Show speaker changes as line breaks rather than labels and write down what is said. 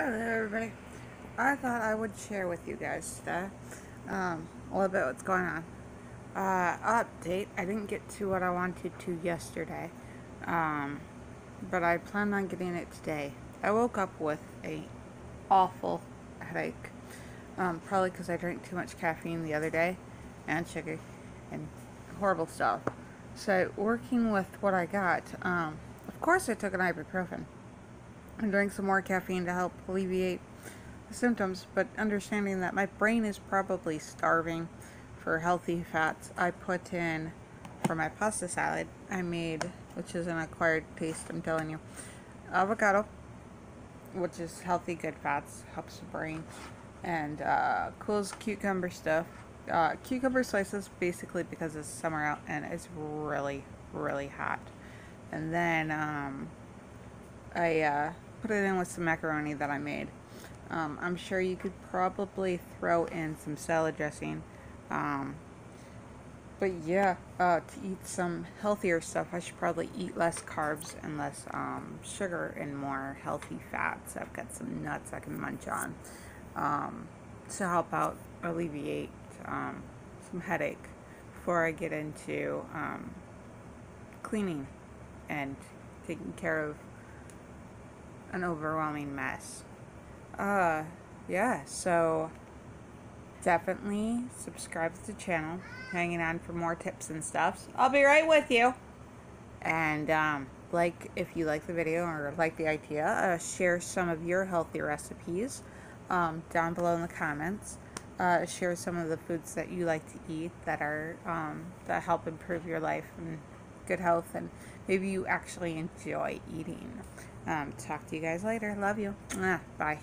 Hello everybody. I thought I would share with you guys today um, a little bit what's going on. Uh, update. I didn't get to what I wanted to yesterday, um, but I plan on getting it today. I woke up with a awful headache, um, probably because I drank too much caffeine the other day and sugar and horrible stuff. So working with what I got, um, of course I took an ibuprofen and drank some more caffeine to help alleviate the symptoms, but understanding that my brain is probably starving for healthy fats, I put in for my pasta salad I made, which is an acquired taste, I'm telling you, avocado, which is healthy, good fats, helps the brain, and uh, cools cucumber stuff. Uh, cucumber slices basically because it's summer out and it's really, really hot. And then um, I uh, put it in with some macaroni that I made. Um, I'm sure you could probably throw in some salad dressing. Um, but yeah, uh, to eat some healthier stuff, I should probably eat less carbs and less um, sugar and more healthy fats. I've got some nuts I can munch on um, to help out alleviate um, some headache before I get into um, cleaning and taking care of an overwhelming mess. Uh, yeah, so definitely subscribe to the channel, hanging on for more tips and stuff. I'll be right with you. And, um, like, if you like the video or like the idea, uh, share some of your healthy recipes um, down below in the comments. Uh, share some of the foods that you like to eat that are um, that help improve your life and good health and maybe you actually enjoy eating. Um, talk to you guys later. Love you. Ah, bye.